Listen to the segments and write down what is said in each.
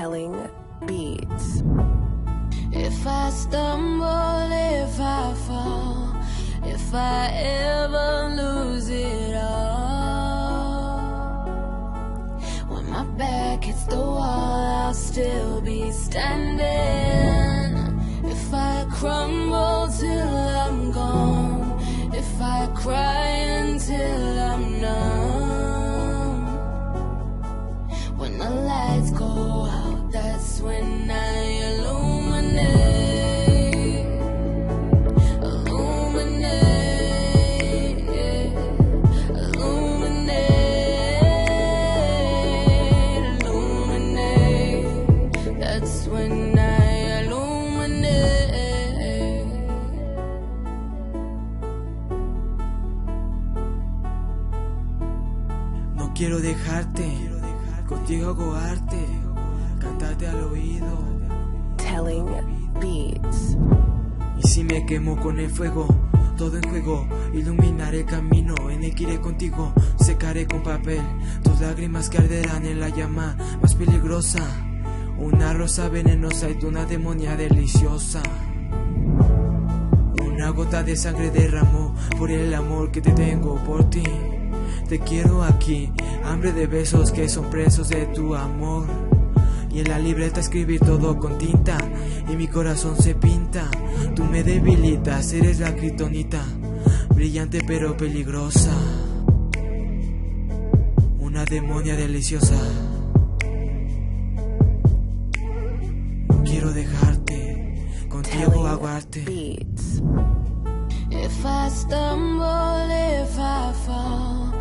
Telling Beats. If I stumble, if I fall, if I ever lose it all, when my back hits the wall, I'll still be standing. Quiero dejarte, contigo hago arte, cantarte al oído. Telling Beats. Y si me quemo con el fuego, todo en juego, iluminaré el camino, en el que iré contigo, secaré con papel tus lágrimas que arderán en la llama más peligrosa. Una rosa venenosa y tú una demonia deliciosa. Una gota de sangre derramó por el amor que te tengo por ti. Te quiero aquí, hambre de besos que son presos de tu amor. Y en la libreta escribí todo con tinta y mi corazón se pinta. Tú me debilitas, eres la critonita, brillante pero peligrosa. Una demonia deliciosa. No quiero dejarte, contigo hago arte. Beats. If I stumble, if I fall,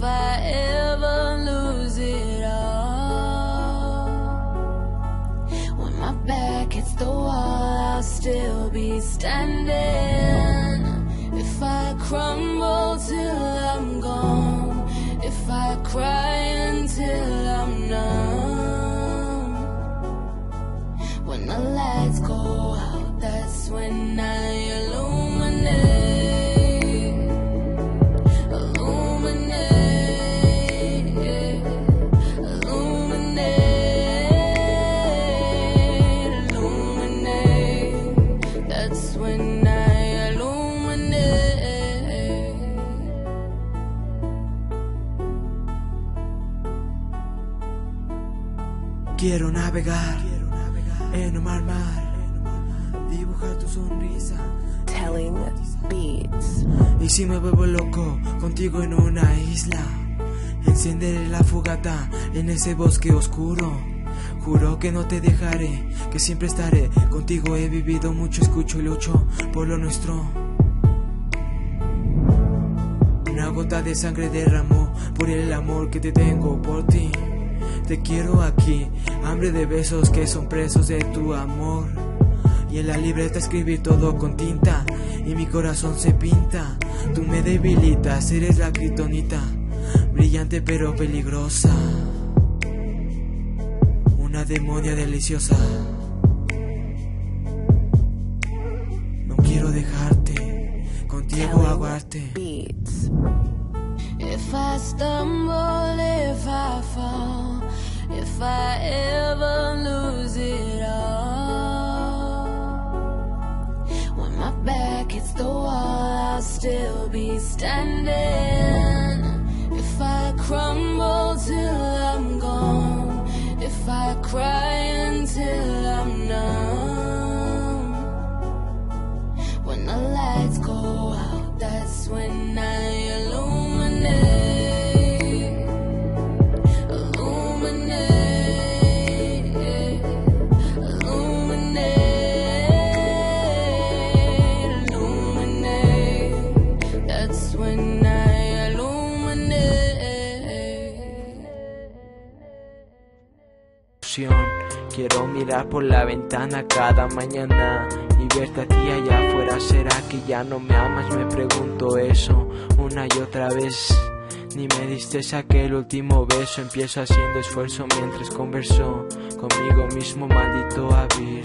if I ever lose it all, when my back hits the wall, I'll still be standing. If I crumble till I'm gone, if I cry until I'm numb, when the lights go out, that's when I Quiero navegar en un mar mar, dibujar tu sonrisa. Telling Beats. Y si me vuelvo loco contigo en una isla, encenderé la fogata en ese bosque oscuro. Juro que no te dejaré, que siempre estaré contigo. He vivido mucho, escucho y lucho por lo nuestro. Una gota de sangre derramó por el amor que te tengo por ti. Te quiero aquí, hambre de besos que son presos de tu amor. Y en la libreta escribí todo con tinta y mi corazón se pinta. Tú me debilitas, eres la critonita, brillante pero peligrosa. Una demonia deliciosa. No quiero dejarte, contigo hago arte. Beats. If the wall, I'll still be standing. If I crumble till I'm gone, if I cry Quiero mirar por la ventana cada mañana y verte a ti allá afuera. ¿Será que ya no me amas? Me pregunto eso una y otra vez. Ni me diste aquel último beso. Empiezo haciendo esfuerzo mientras converso conmigo mismo, maldito aviso.